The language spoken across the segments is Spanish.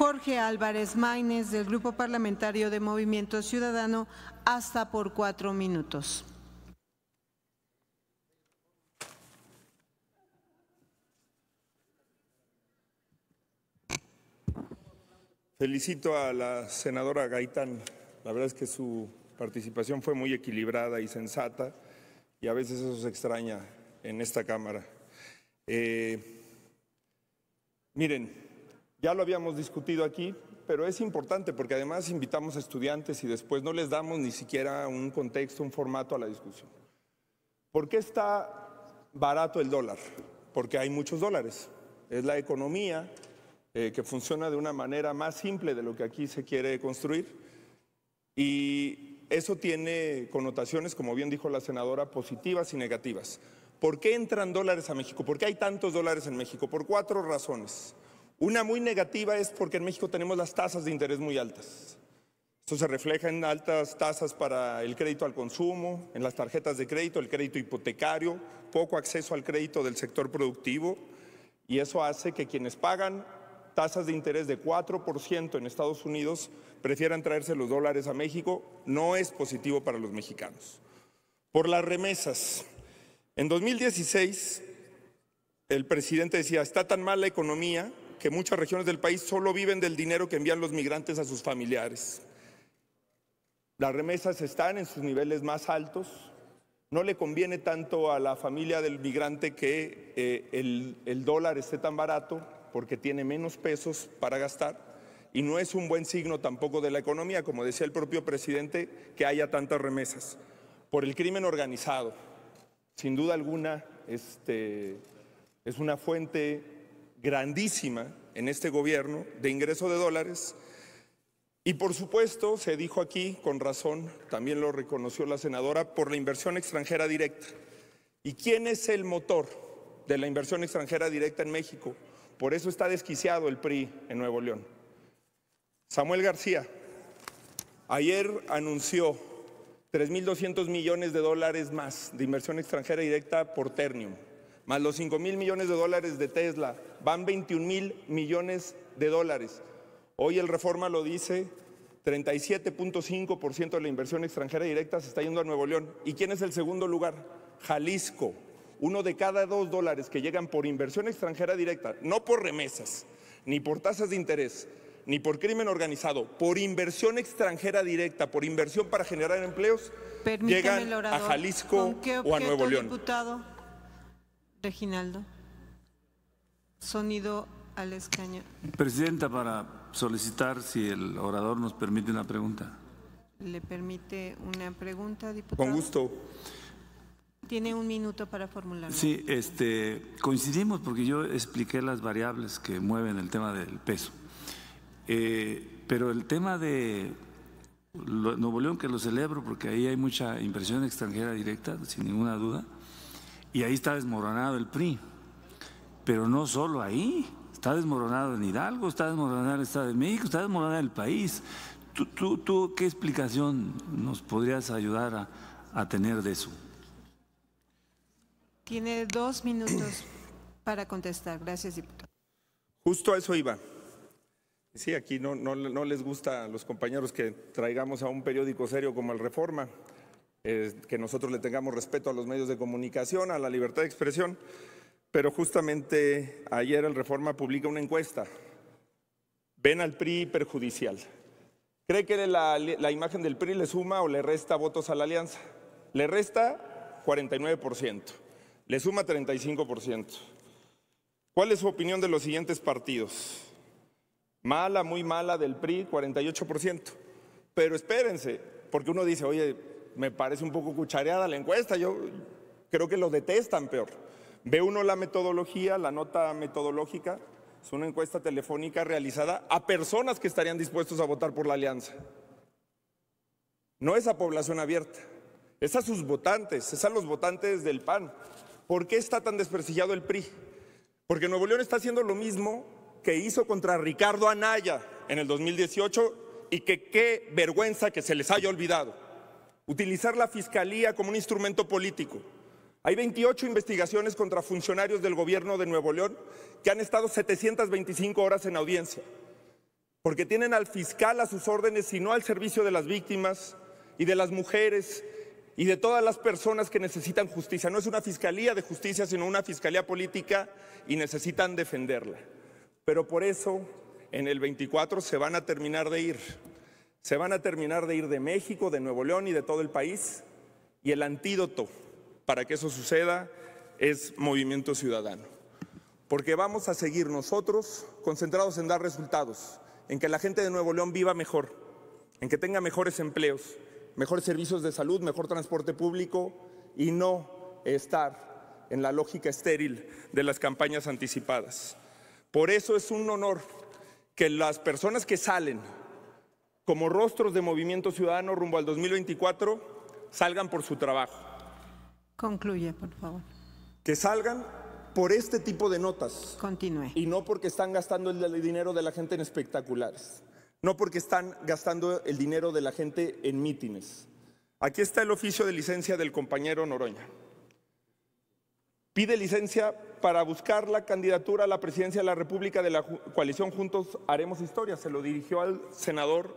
Jorge Álvarez Maínez del Grupo Parlamentario de Movimiento Ciudadano hasta por cuatro minutos. Felicito a la senadora Gaitán. La verdad es que su participación fue muy equilibrada y sensata y a veces eso se extraña en esta Cámara. Eh, miren, ya lo habíamos discutido aquí, pero es importante porque además invitamos a estudiantes y después no les damos ni siquiera un contexto, un formato a la discusión. ¿Por qué está barato el dólar? Porque hay muchos dólares. Es la economía eh, que funciona de una manera más simple de lo que aquí se quiere construir. Y eso tiene connotaciones, como bien dijo la senadora, positivas y negativas. ¿Por qué entran dólares a México? ¿Por qué hay tantos dólares en México? Por cuatro razones. Una muy negativa es porque en México tenemos las tasas de interés muy altas. Esto se refleja en altas tasas para el crédito al consumo, en las tarjetas de crédito, el crédito hipotecario, poco acceso al crédito del sector productivo y eso hace que quienes pagan tasas de interés de 4% en Estados Unidos prefieran traerse los dólares a México, no es positivo para los mexicanos. Por las remesas. En 2016, el presidente decía, está tan mal la economía que muchas regiones del país solo viven del dinero que envían los migrantes a sus familiares. Las remesas están en sus niveles más altos. No le conviene tanto a la familia del migrante que eh, el, el dólar esté tan barato porque tiene menos pesos para gastar y no es un buen signo tampoco de la economía, como decía el propio presidente, que haya tantas remesas. Por el crimen organizado, sin duda alguna, este, es una fuente grandísima en este gobierno de ingreso de dólares. Y por supuesto, se dijo aquí, con razón, también lo reconoció la senadora, por la inversión extranjera directa. ¿Y quién es el motor de la inversión extranjera directa en México? Por eso está desquiciado el PRI en Nuevo León. Samuel García ayer anunció 3.200 millones de dólares más de inversión extranjera directa por Ternium, más los 5 mil millones de dólares de Tesla, van 21 mil millones de dólares. Hoy el Reforma lo dice, 37.5% de la inversión extranjera directa se está yendo a Nuevo León. ¿Y quién es el segundo lugar? Jalisco, uno de cada dos dólares que llegan por inversión extranjera directa, no por remesas, ni por tasas de interés, ni por crimen organizado, por inversión extranjera directa, por inversión para generar empleos, llegan a Jalisco o a Nuevo León. Diputado Reginaldo. Sonido al escaño. Presidenta, para solicitar si el orador nos permite una pregunta. ¿Le permite una pregunta, diputado? Con gusto. Tiene un minuto para formular. Sí, este, coincidimos porque yo expliqué las variables que mueven el tema del peso. Eh, pero el tema de Nuevo León, que lo celebro porque ahí hay mucha inversión extranjera directa, sin ninguna duda, y ahí está desmoronado el PRI. Pero no solo ahí, está desmoronado en Hidalgo, está desmoronado el Estado de México, está desmoronado el país. ¿Tú, tú, tú qué explicación nos podrías ayudar a, a tener de eso? Tiene dos minutos para contestar. Gracias, diputado. Justo a eso iba. Sí, aquí no, no, no, les gusta a los compañeros que traigamos a un periódico serio como el Reforma, que nosotros le tengamos respeto a los medios de comunicación, a la libertad de expresión, pero justamente ayer el Reforma publica una encuesta. Ven al PRI perjudicial. ¿Cree que la, la imagen del PRI le suma o le resta votos a la alianza? Le resta 49% le suma 35%. ¿Cuál es su opinión de los siguientes partidos? Mala, muy mala del PRI, 48%. Pero espérense, porque uno dice, oye, me parece un poco cuchareada la encuesta, yo creo que lo detestan peor. Ve uno la metodología, la nota metodológica, es una encuesta telefónica realizada a personas que estarían dispuestos a votar por la alianza. No es a población abierta, es a sus votantes, es a los votantes del PAN. ¿Por qué está tan desprestigiado el PRI? Porque Nuevo León está haciendo lo mismo que hizo contra Ricardo Anaya en el 2018 y que qué vergüenza que se les haya olvidado. Utilizar la fiscalía como un instrumento político. Hay 28 investigaciones contra funcionarios del gobierno de Nuevo León que han estado 725 horas en audiencia. porque tienen al fiscal a sus órdenes y no al servicio de las víctimas y de las mujeres y de todas las personas que necesitan justicia. No es una fiscalía de justicia, sino una fiscalía política y necesitan defenderla. Pero por eso en el 24 se van a terminar de ir. Se van a terminar de ir de México, de Nuevo León y de todo el país. Y el antídoto para que eso suceda es movimiento ciudadano. Porque vamos a seguir nosotros concentrados en dar resultados, en que la gente de Nuevo León viva mejor, en que tenga mejores empleos, mejores servicios de salud, mejor transporte público y no estar en la lógica estéril de las campañas anticipadas. Por eso es un honor que las personas que salen como rostros de Movimiento Ciudadano rumbo al 2024 salgan por su trabajo. Concluye, por favor. Que salgan por este tipo de notas. Continúe. Y no porque están gastando el dinero de la gente en espectaculares. No porque están gastando el dinero de la gente en mítines. Aquí está el oficio de licencia del compañero Noroña. Pide licencia para buscar la candidatura a la presidencia de la República de la coalición Juntos Haremos Historia. Se lo dirigió al senador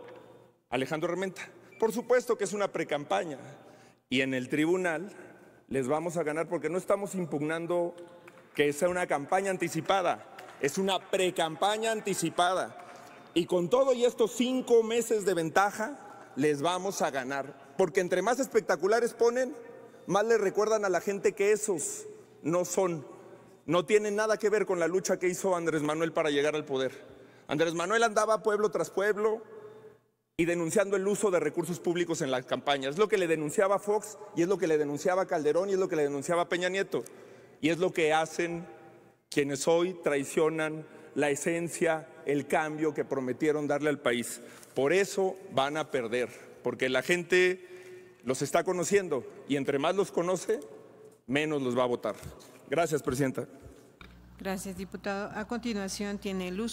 Alejandro Rementa. Por supuesto que es una precampaña y en el tribunal les vamos a ganar porque no estamos impugnando que sea una campaña anticipada, es una precampaña anticipada. Y con todo y estos cinco meses de ventaja, les vamos a ganar. Porque entre más espectaculares ponen, más le recuerdan a la gente que esos no son, no tienen nada que ver con la lucha que hizo Andrés Manuel para llegar al poder. Andrés Manuel andaba pueblo tras pueblo y denunciando el uso de recursos públicos en las campañas. Es lo que le denunciaba Fox y es lo que le denunciaba Calderón y es lo que le denunciaba Peña Nieto. Y es lo que hacen quienes hoy traicionan la esencia, el cambio que prometieron darle al país. Por eso van a perder, porque la gente los está conociendo y entre más los conoce, menos los va a votar. Gracias, Presidenta. Gracias, diputado. A continuación tiene el uso.